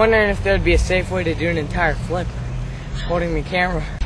wondering if there'd be a safe way to do an entire flip holding the camera.